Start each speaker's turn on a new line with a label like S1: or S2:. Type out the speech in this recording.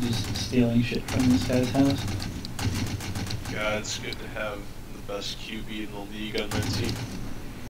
S1: just stealing shit from this guy's house.
S2: God, it's good to have the best QB in the league on my team.